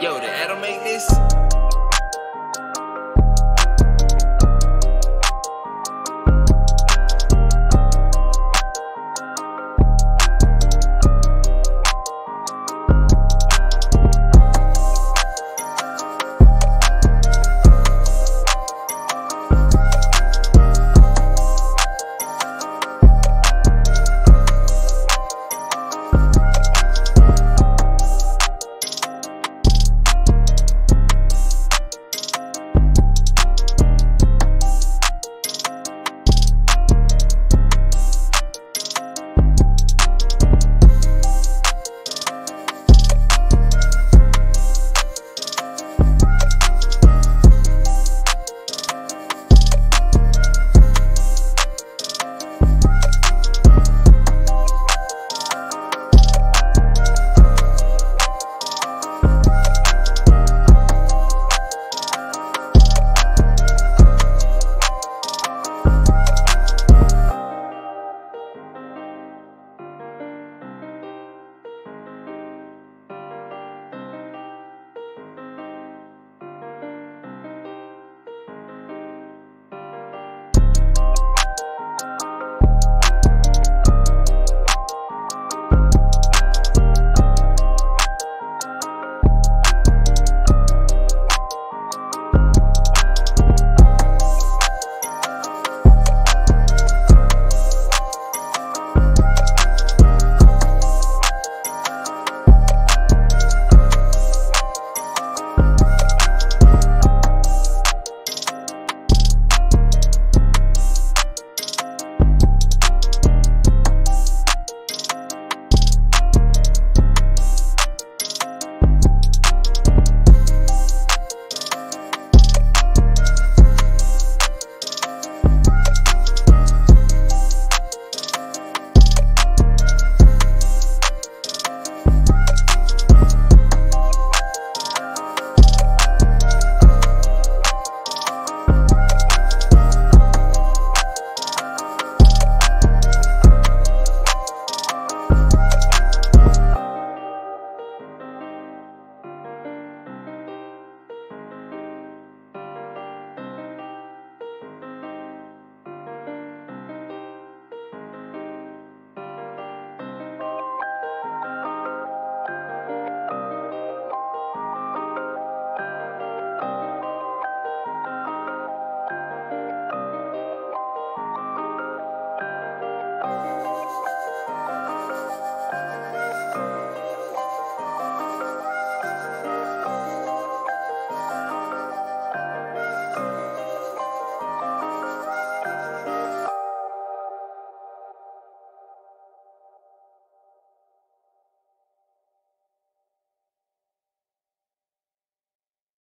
Yo, did Adam make this?